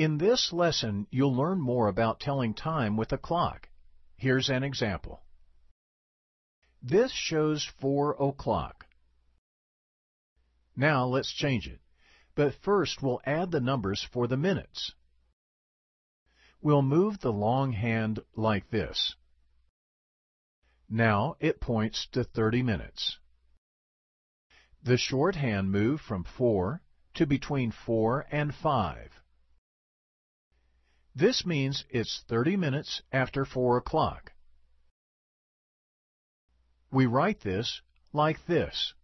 In this lesson, you'll learn more about telling time with a clock. Here's an example. This shows 4 o'clock. Now let's change it. But first we'll add the numbers for the minutes. We'll move the long hand like this. Now it points to 30 minutes. The short hand moved from 4 to between 4 and 5. This means it's 30 minutes after 4 o'clock. We write this like this.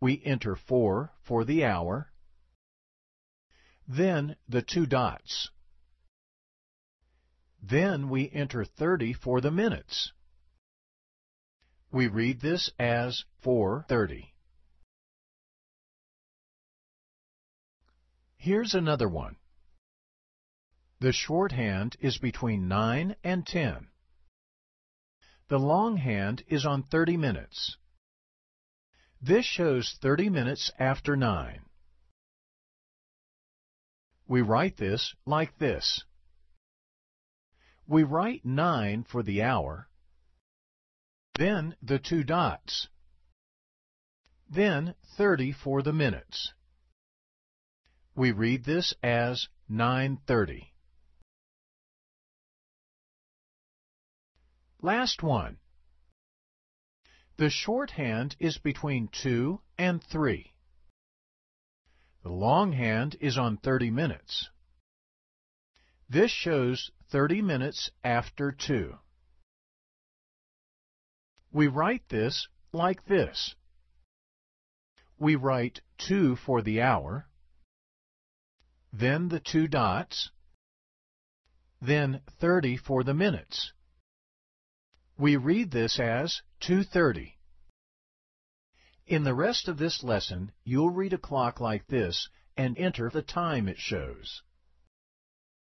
We enter 4 for the hour, then the two dots. Then we enter 30 for the minutes. We read this as 430. Here's another one. The shorthand is between 9 and 10. The long hand is on 30 minutes. This shows 30 minutes after 9. We write this like this. We write 9 for the hour, then the two dots, then 30 for the minutes. We read this as 930. Last one. The shorthand is between 2 and 3. The longhand is on 30 minutes. This shows 30 minutes after 2. We write this like this. We write 2 for the hour, then the two dots, then 30 for the minutes. We read this as 2.30. In the rest of this lesson, you'll read a clock like this and enter the time it shows.